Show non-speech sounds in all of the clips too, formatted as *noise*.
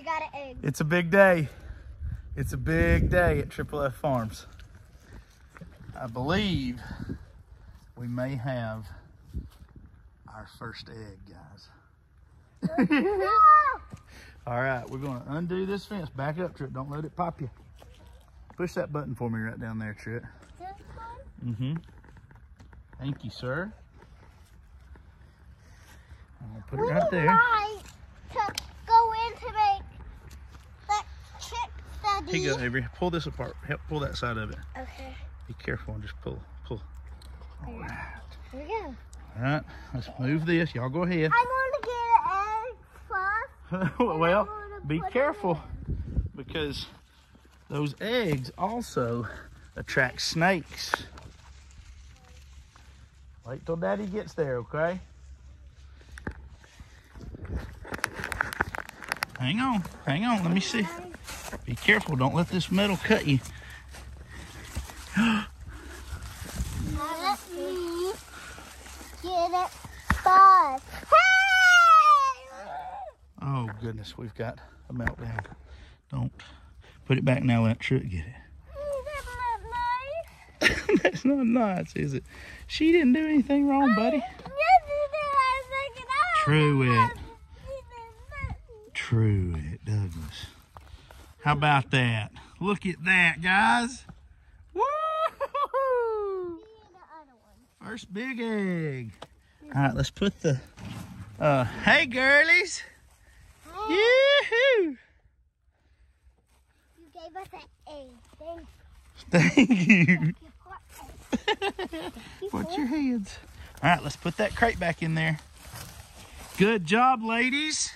We got an egg. It's a big day. It's a big day at Triple F Farms. I believe we may have our first egg, guys. *laughs* All right, we're gonna undo this fence. Back up, Trip. Don't let it pop you. Push that button for me right down there, Trip. This one? Mm-hmm. Thank you, sir. I'll put it right there to go in to make that study. Here you go, Avery. Pull this apart. Help pull that side of it. Okay, Be careful and just pull, pull. All right. here we go. All right, let's move this. Y'all go ahead. I'm going to get an egg first. *laughs* well, be careful because those eggs also attract snakes. Wait till daddy gets there, okay? Hang on, hang on, let me see. Be careful, don't let this metal cut you. Let me get it first. Hey! Oh goodness, we've got a meltdown. Don't put it back now, let Truett get it. *laughs* That's not nice, is it? She didn't do anything wrong, buddy. Yes, it is. I think it is. Truett. True it. How about that? Look at that, guys. Woo! The other one. First big egg. All right, let's put the. Uh, hey, girlies. Yoo-hoo! you gave us an A. Thank Thank you. you. *laughs* Watch your hands. All right, let's put that crate back in there. Good job, ladies.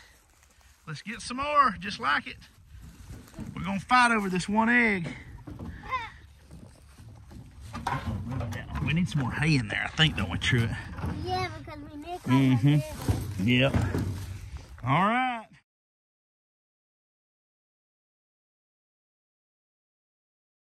Let's get some more, just like it gonna fight over this one egg. We need some more hay in there, I think, don't we, Truett? Yeah, because we mm -hmm. Yep. All right.